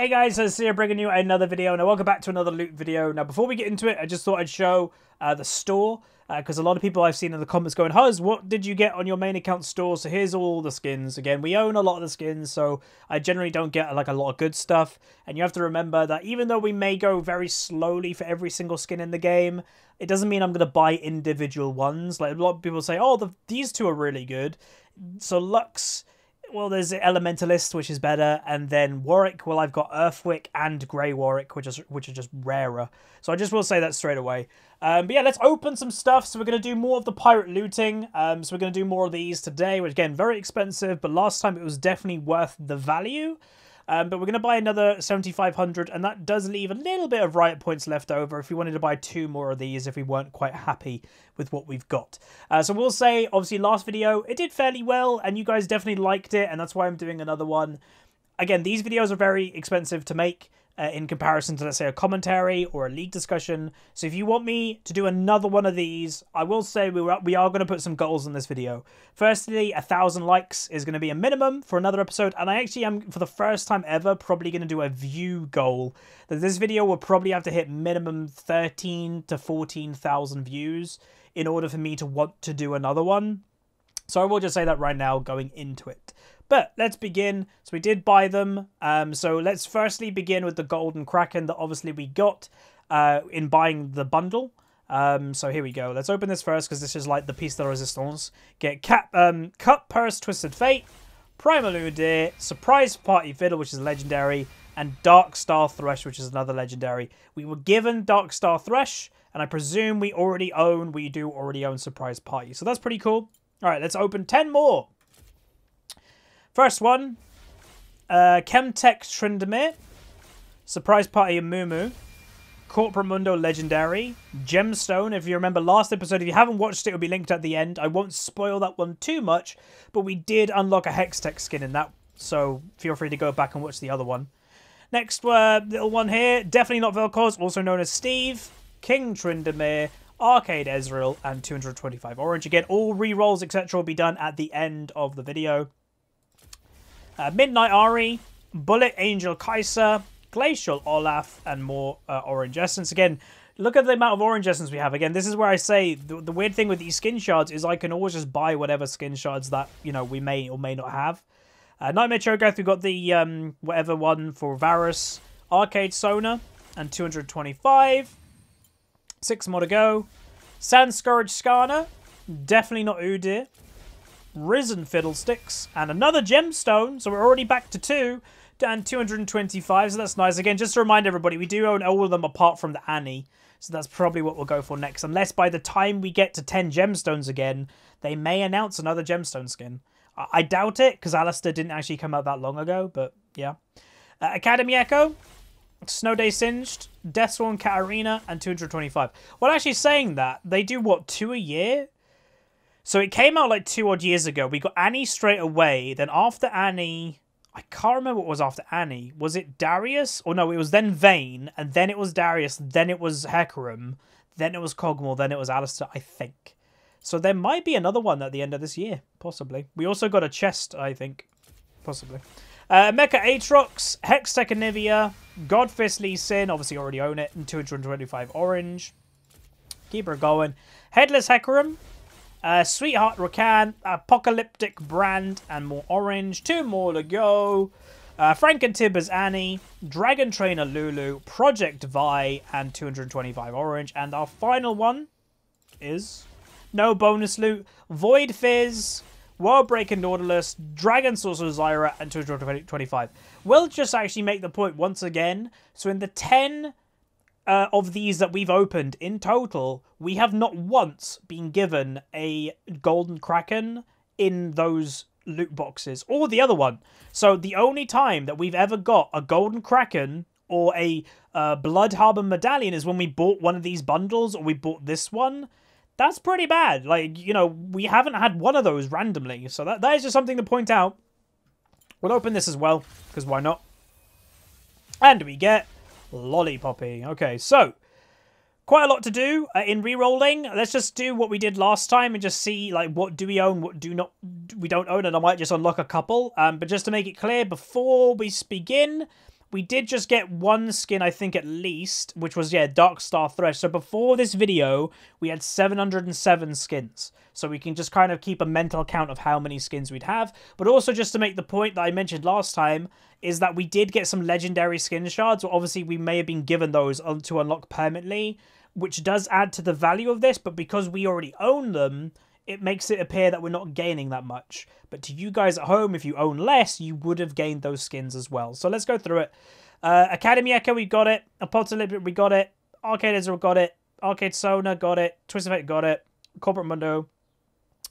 Hey guys, so here bringing you another video, and welcome back to another loot video. Now, before we get into it, I just thought I'd show uh, the store, because uh, a lot of people I've seen in the comments going, Huz, what did you get on your main account store? So here's all the skins. Again, we own a lot of the skins, so I generally don't get like a lot of good stuff. And you have to remember that even though we may go very slowly for every single skin in the game, it doesn't mean I'm going to buy individual ones. Like a lot of people say, oh, the, these two are really good. So Lux well, there's Elementalist, which is better, and then Warwick. Well, I've got Urfwick and Grey Warwick, which is which are just rarer. So I just will say that straight away. Um, but yeah, let's open some stuff. So we're going to do more of the pirate looting. Um, so we're going to do more of these today, which again, very expensive, but last time it was definitely worth the value. Um, but we're going to buy another 7,500, and that does leave a little bit of riot points left over if we wanted to buy two more of these if we weren't quite happy with what we've got. Uh, so we'll say, obviously, last video, it did fairly well, and you guys definitely liked it, and that's why I'm doing another one. Again, these videos are very expensive to make, uh, in comparison to, let's say, a commentary or a league discussion. So if you want me to do another one of these, I will say we, were, we are going to put some goals in this video. Firstly, a thousand likes is going to be a minimum for another episode. And I actually am, for the first time ever, probably going to do a view goal. That this video will probably have to hit minimum 13 to 14,000 views in order for me to want to do another one. So I will just say that right now going into it. But let's begin. So we did buy them. Um, so let's firstly begin with the Golden Kraken that obviously we got uh, in buying the bundle. Um, so here we go. Let's open this first because this is like the piece de resistance. Get cap, um, Cut Purse Twisted Fate, Primal Udyr, Surprise Party Fiddle, which is legendary, and Dark Star Thresh, which is another legendary. We were given Dark Star Thresh, and I presume we already own, we do already own Surprise Party. So that's pretty cool. All right, let's open 10 more. First one, uh, Chemtech Tryndamere, Surprise Party Amumu, Corporate Mundo Legendary, Gemstone. If you remember last episode, if you haven't watched it, it'll be linked at the end. I won't spoil that one too much, but we did unlock a Hextech skin in that, so feel free to go back and watch the other one. Next uh, little one here, definitely not Vel'Koz, also known as Steve, King Tryndamere, Arcade Ezreal, and 225 Orange. Again, all rerolls, etc. will be done at the end of the video. Uh, Midnight Ahri, Bullet Angel Kai'Sa, Glacial Olaf, and more uh, Orange Essence. Again, look at the amount of Orange Essence we have. Again, this is where I say the, the weird thing with these skin shards is I can always just buy whatever skin shards that, you know, we may or may not have. Uh, Nightmare Cho'Gath, we've got the um, whatever one for Varus, Arcade Sona, and 225. Six more to go. Sand Scourge Skarner, definitely not Udyr. Risen Fiddlesticks, and another gemstone. So we're already back to two and 225. So that's nice. Again, just to remind everybody, we do own all of them apart from the Annie. So that's probably what we'll go for next. Unless by the time we get to 10 gemstones again, they may announce another gemstone skin. I, I doubt it, because Alistar didn't actually come out that long ago, but yeah. Uh, Academy Ekko, Snow Day Singed, Deathsworn Katarina, and 225. Well, actually saying that, they do, what, two a year? So it came out like two odd years ago. We got Annie straight away. Then after Annie, I can't remember what was after Annie. Was it Darius? Or no, it was then Vayne, and then it was Darius, then it was Hecarim, then it was Kog'Maw, then it was Alistar, I think. So there might be another one at the end of this year, possibly. We also got a chest, I think, possibly. Uh, Mecha Aatrox, Hextech Anivia, Godfist Lee Sin, obviously already own it, and 225 orange. Keep her going. Headless Hecarim, uh, Sweetheart Rakan, Apocalyptic Brand, and more orange. Two more to go. Uh, Frankentibbers Annie, Dragon Trainer Lulu, Project Vi, and 225 orange. And our final one is no bonus loot, Void Fizz, World Breaker Nautilus, Dragon Sorcerer Zyra, and 225. We'll just actually make the point once again. So in the 10 uh, of these that we've opened in total, we have not once been given a golden kraken in those loot boxes or the other one. So the only time that we've ever got a golden kraken or a uh, blood harbor medallion is when we bought one of these bundles or we bought this one. That's pretty bad. Like, you know, we haven't had one of those randomly. So that, that is just something to point out. We'll open this as well, because why not? And we get Lollipoppy. Okay, so quite a lot to do uh, in re-rolling. Let's just do what we did last time and just see like what do we own, what do not we don't own, and I might just unlock a couple. Um, but just to make it clear, before we begin, we did just get one skin, I think, at least, which was, yeah, Dark Star Thresh. So before this video, we had 707 skins. So we can just kind of keep a mental count of how many skins we'd have. But also just to make the point that I mentioned last time, is that we did get some legendary skin shards. Well, obviously, we may have been given those to unlock permanently, which does add to the value of this. But because we already own them, it makes it appear that we're not gaining that much. But to you guys at home, if you own less, you would have gained those skins as well. So let's go through it. Uh, Academy Ekko, we got it. Apocalypse, we got it. Arcade Ezreal, got it. Arcade Sona, got it. Twisted Fate, got it. Corporate Mundo,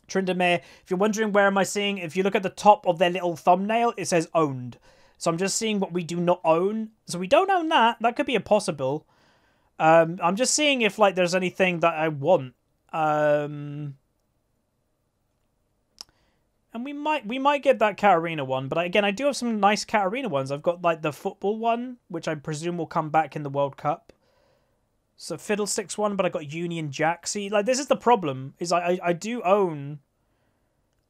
Tryndamere. If you're wondering where am I seeing, if you look at the top of their little thumbnail, it says owned. So I'm just seeing what we do not own. So we don't own that. That could be a possible. Um, I'm just seeing if like there's anything that I want. Um, and we might we might get that Katarina one, but again, I do have some nice Katarina ones. I've got like the football one, which I presume will come back in the World Cup. So Fiddlesticks one, but I got Union Jack. See, like this is the problem is I I, I do own,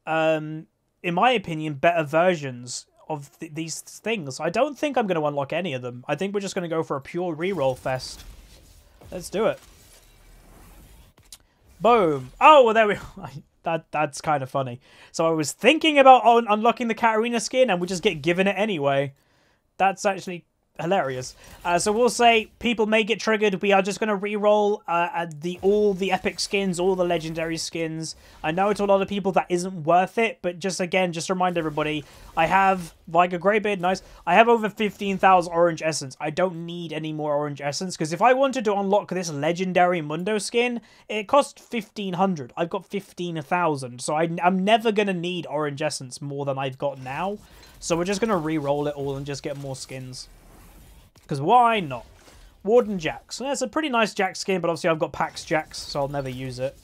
um, in my opinion, better versions of th these things. I don't think I'm going to unlock any of them. I think we're just going to go for a pure reroll fest. Let's do it. Boom. Oh, well, there we that that's kind of funny. So I was thinking about un unlocking the Katarina skin, and we just get given it anyway. That's actually hilarious. Uh, so we'll say people may get triggered. We are just going to re-roll uh, the all the epic skins, all the legendary skins. I know to a lot of people that isn't worth it, but just again, just remind everybody, I have like a Greybeard, nice. I have over 15,000 orange essence. I don't need any more orange essence because if I wanted to unlock this legendary Mundo skin, it cost 1,500. I've got 15,000, so I, I'm never going to need orange essence more than I've got now. So we're just going to re-roll it all and just get more skins. Because why not? Warden Jax. That's a pretty nice Jax skin, but obviously I've got Pax Jax, so I'll never use it.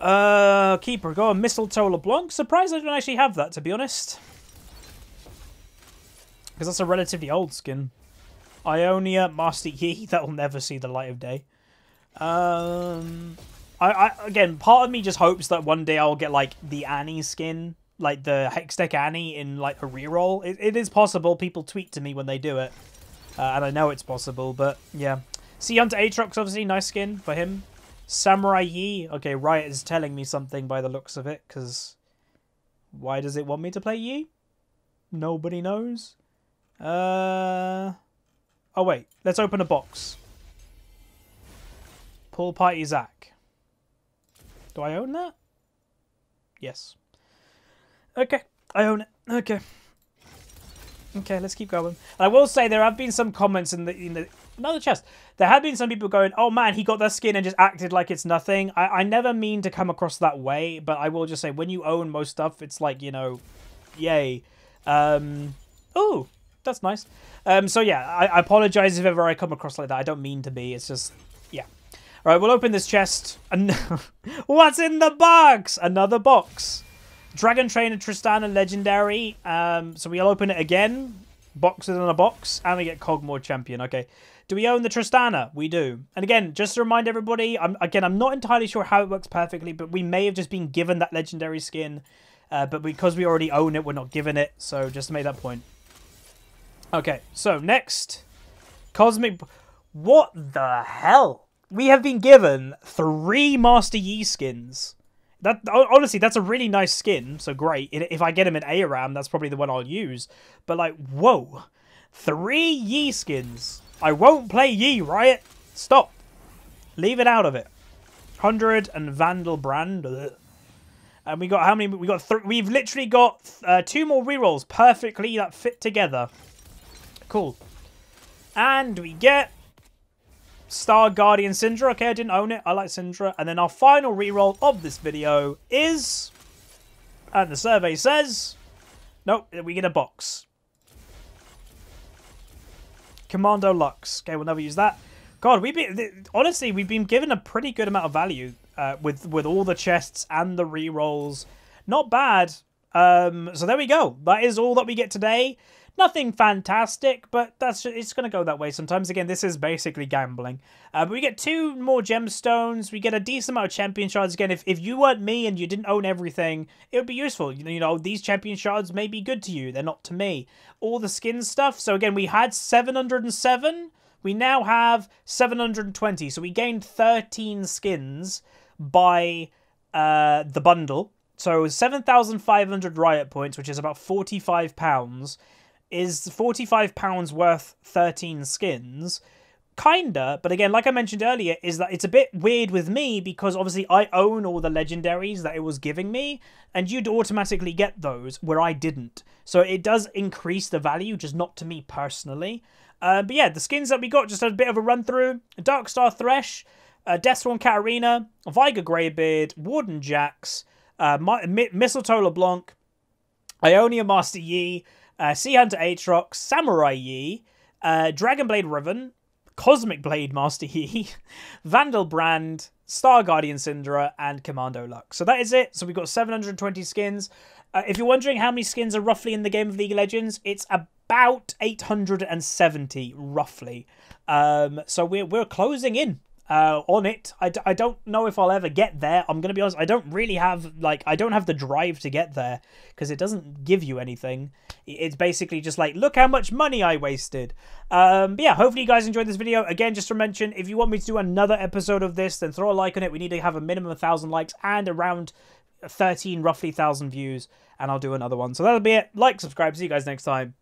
Uh, Keeper, go on. Mistletoe LeBlanc. Surprised I don't actually have that, to be honest. Because that's a relatively old skin. Ionia, Master Yi, that will never see the light of day. Um, I, I again, part of me just hopes that one day I'll get like the Annie skin like the hex Hextech Annie in like a reroll. It, it is possible. People tweet to me when they do it. Uh, and I know it's possible, but yeah. Sea Hunter Aatrox, obviously, nice skin for him. Samurai Yi. Okay, Riot is telling me something by the looks of it, because why does it want me to play Yi? Nobody knows. Uh... Oh, wait. Let's open a box. Pool Party Zac. Do I own that? Yes. Okay, I own it. Okay. Okay, let's keep going. I will say there have been some comments in the in the another chest. There have been some people going, "Oh man, he got that skin and just acted like it's nothing." I I never mean to come across that way, but I will just say when you own most stuff, it's like you know, yay. Um, oh, that's nice. Um, so yeah, I, I apologize if ever I come across like that. I don't mean to be. It's just yeah. All right, we'll open this chest. And what's in the box? Another box. Dragon Trainer Tristana Legendary. Um, so we'll open it again. Boxes in a box. And we get Kog'Maw Champion. Okay. Do we own the Tristana? We do. And again, just to remind everybody, I'm, again, I'm not entirely sure how it works perfectly, but we may have just been given that legendary skin. Uh, but because we already own it, we're not given it. So just to make that point. Okay, so next. Cosmic... What the hell? We have been given three Master Yi skins. That honestly, that's a really nice skin. So great. If I get him in ARAM, that's probably the one I'll use. But like, whoa, three Yi skins. I won't play Yi, Riot. Stop. Leave it out of it. Hundred and Vandal Brand. Ugh. And we got how many? We got three. We've literally got uh, two more rerolls perfectly that fit together. Cool. And we get Star Guardian Syndra. Okay, I didn't own it. I like Syndra. And then our final reroll of this video is... And the survey says... Nope, we get a box. Commando Lux. Okay, we'll never use that. God, we've been... Honestly, we've been given a pretty good amount of value uh, with, with all the chests and the rerolls. Not bad. Um, so there we go. That is all that we get today. Nothing fantastic, but that's it's going to go that way sometimes. Again, this is basically gambling. Uh, but we get two more gemstones. We get a decent amount of champion shards. Again, if, if you weren't me and you didn't own everything, it would be useful. You know, these champion shards may be good to you. They're not to me. All the skin stuff. So again, we had 707. We now have 720. So we gained 13 skins by uh, the bundle. So 7,500 riot points, which is about 45 pounds, is 45 pounds worth 13 skins. Kinda, but again, like I mentioned earlier, is that it's a bit weird with me because obviously I own all the legendaries that it was giving me, and you'd automatically get those where I didn't. So it does increase the value, just not to me personally. Uh, but yeah, the skins that we got, just a bit of a run through. Darkstar Thresh, uh, Deathsworn Katarina, Veigar Greybeard, Warden Jax, uh, Mistletoe LeBlanc, Ionia Master Yi, uh, Sea Hunter Aatrox, Samurai Yi, uh, Dragonblade Riven, Cosmic Blade Master Yi, Vandal Brand, Star Guardian Syndra, and Commando Lux. So that is it. So we've got 720 skins. Uh, if you're wondering how many skins are roughly in the game of League of Legends, it's about 870 roughly. Um, so we're we're closing in uh, on it. I d- I don't know if I'll ever get there. I'm going to be honest, I don't really have, like, I don't have the drive to get there because it doesn't give you anything. It's basically just like, look how much money I wasted. Um, but yeah, hopefully you guys enjoyed this video. Again, just to mention, if you want me to do another episode of this, then throw a like on it. We need to have a minimum of 1,000 likes and around 13, roughly 1,000 views, and I'll do another one. So that'll be it. Like, subscribe. See you guys next time.